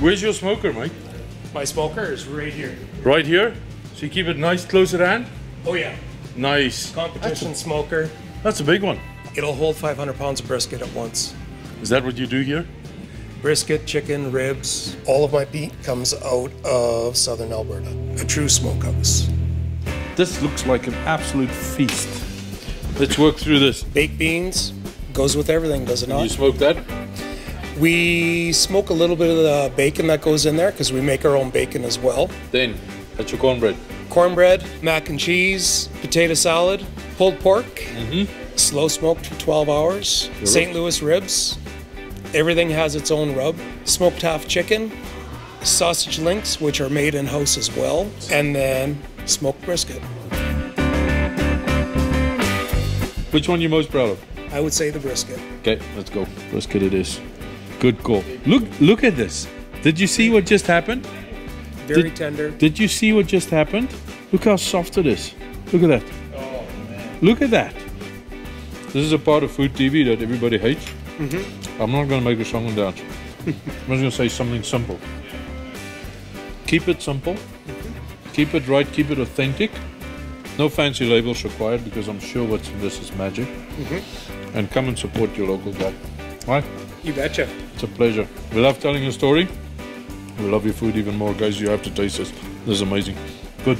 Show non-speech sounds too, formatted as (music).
Where's your smoker, Mike? My smoker is right here. Right here? So you keep it nice close at hand? Oh yeah, Nice. competition smoker. That's a big one. It'll hold 500 pounds of brisket at once. Is that what you do here? Brisket, chicken, ribs. All of my meat comes out of southern Alberta. A true smokehouse. This looks like an absolute feast. Let's work through this. Baked beans goes with everything, does it You not? You smoke that? We smoke a little bit of the bacon that goes in there because we make our own bacon as well. Then, that's your cornbread. Cornbread, mac and cheese, potato salad, pulled pork, mm-hmm. slow smoked for 12 hours, St. Louis ribs. Everything has its own rub. Smoked half chicken, sausage links, which are made in house as well, and then smoked brisket. Which one are you most proud of? I would say the brisket. Okay, let's go. Brisket it is. Good call. Look, look at this. Did you see what just happened? Very Did- tender. Did you see what just happened? Look how soft it is. Look at that. Oh, Look at that. This is a part of food TV that everybody hates. Mm-hmm. I'm not going to make a song and dance. (laughs) I'm just going to say something simple. Keep it simple. Mm-hmm. Keep it right. Keep it authentic. No fancy labels required because I'm sure what's in this is magic. Mm-hmm. And come and support your local guy. Right? You betcha. It's a pleasure. We love telling your story. We love your food even more, guys. You have to taste this. This is amazing. Good.